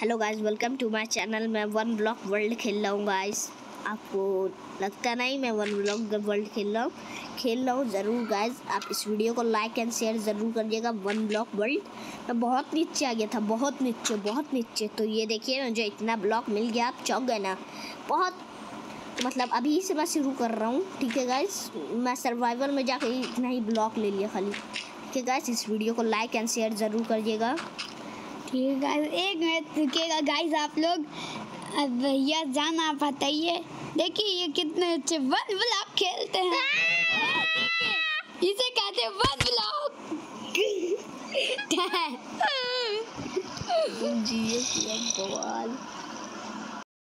Hello guys welcome to my channel मैं one block world खेल रहा हूँ गाइस आपको लगता नहीं मैं वन ब्लॉक वर्ल्ड खेल रहा हूँ? खेल रहा हूँ ज़रूर गाइस आप इस वीडियो को लाइक एंड शेयर ज़रूर करिएगा वन ब्लॉक वर्ल्ड मैं बहुत नीचे आ गया था, बहुत नीचे बहुत नीचे. तो ये देखिए मुझे इतना ब्लॉक मिल गया, आप चौक गए ना. बहुत मतलब अभी से मैं शुरू कर रहा हूँ, ठीक है गाइस मैं सर्वाइवल में जाकर इतना ही ब्लॉक ले लिया खाली. ठीक है गाइस इस वीडियो को लाइक एंड शेयर ज़रूर करिएगा. ठीक है एक मिनट रुकेगा गाइस, आप लोग। भैया, जाना बताइए। देखिए, ये कितने अच्छे वन ब्लॉक खेलते हैं। इसे कहते वन ब्लॉक। जी बवाल